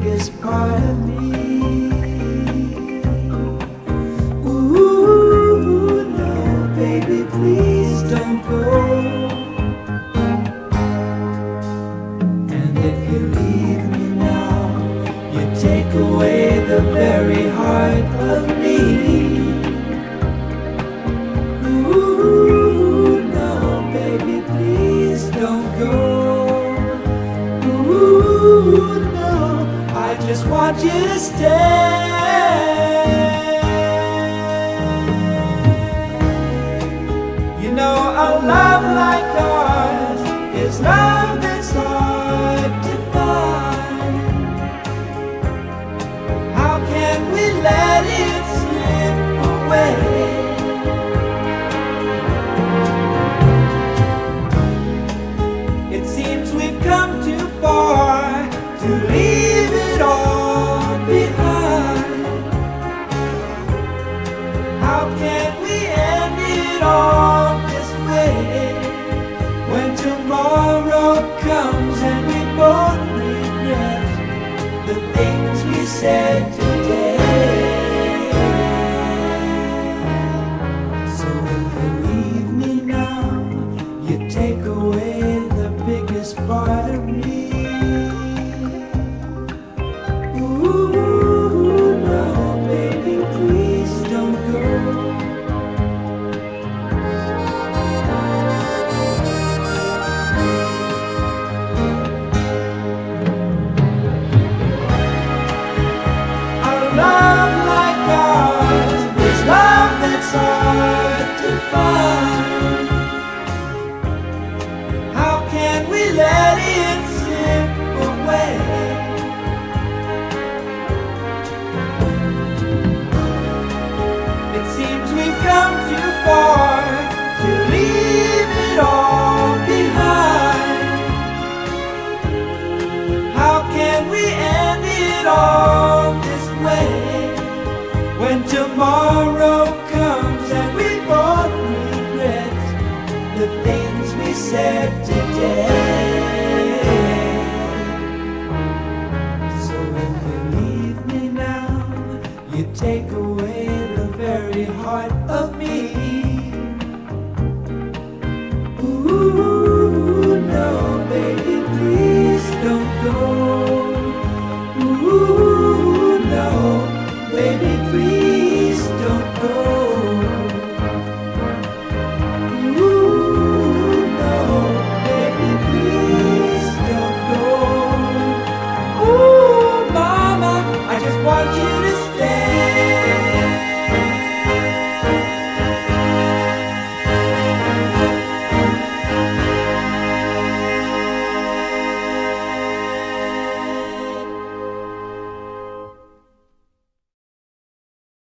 biggest part of me. Ooh, no, baby, please don't go. And if you leave me now, you take away the very heart of me. Ooh, no, baby, please don't go. Ooh, just want you to stay. All behind. How can we end it all this way when tomorrow comes and we both regret the things we said How can we let it slip away? It seems we've come too far to leave it all behind. How can we end it all this way when tomorrow you take away the very heart of me. Ooh, no, baby, please don't go. Ooh, no, baby,